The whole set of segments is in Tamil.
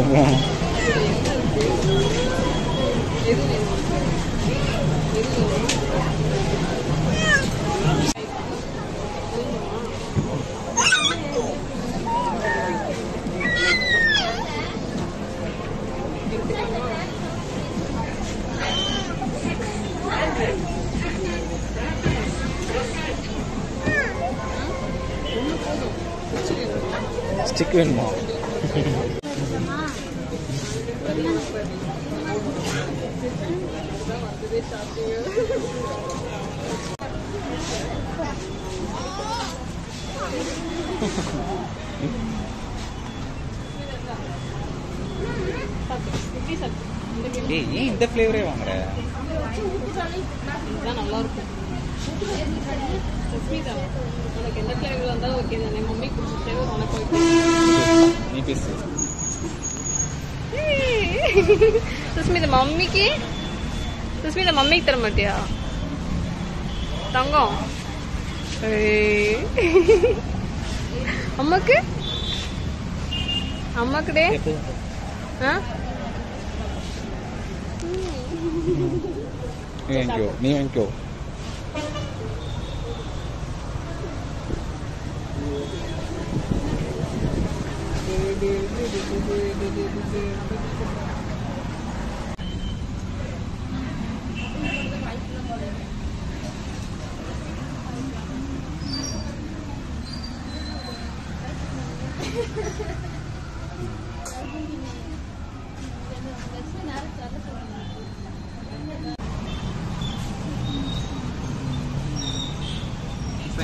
wrong. Stick in more. ஏய் ஏன் இந்த ஃப்ளேவரே வாங்குற? இதுதான் நல்லா இருக்கும். சுஸ்மிதா உனக்கு எந்த ஃப்ளேவர் வந்தாலும் ஓகே தானே. மம்மி குடிச்ச ஃப்ளேவர் உனக்கு ஓகே நீ பேசு சுஸ்மிதா மம்மிக்கு சுஸ்மிதா மம்மிக்கு தர மாட்டியா தங்கம் ஏய். அம்மாக்கு அம்மாக்கு டே ஆ நீ வாங்கிக்கோ நீ வாங்கிக்கோ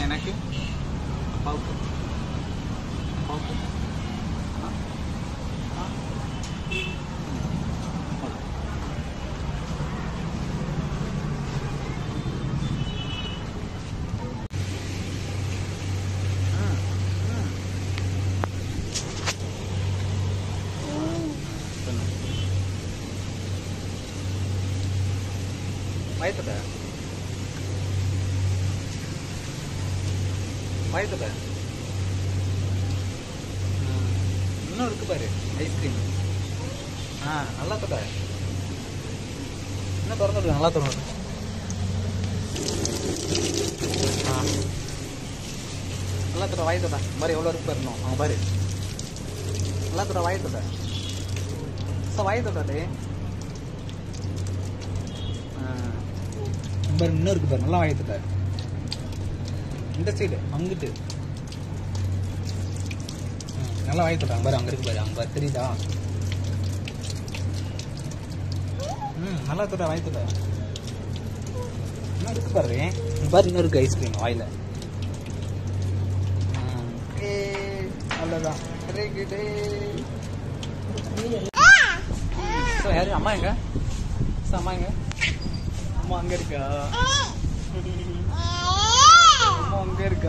எனக்கு வயத்தோட வயத்தோட இன்னும் இருக்கு பாரு ஐஸ்கிரீம் ஆ நல்லா தொட இன்னும் திறந்து விடு நல்லா திறந்து ஆ. நல்லா தொட வாய் தொட பாரு எவ்வளோ இருக்கு பாரு இன்னும். அவன் பாரு. நல்லா தொட வாய் தொட சார் வாய் தொட ஆ. பாரு இன்னும் இருக்கு பாரு நல்லா வாய் தொட இந்த சைடு அங்கிட்டு. நல்லா வாய் தொட்டாங்க பாரு அங்க இருக்கு பாரு அங்க பாரு தெரியுதா? ம் நல்லா தொட்டா வாய் தொட்டா இன்னும் இருக்கு பாரு பாரு இன்னும் இருக்கு ஐஸ்கிரீம் வாயில. கிடைக்குதே. So, யாரு? அம்மா எங்க? So, அம்மா எங்க? அம்மா அங்க இருக்கா? அம்மா அங்க இருக்கா?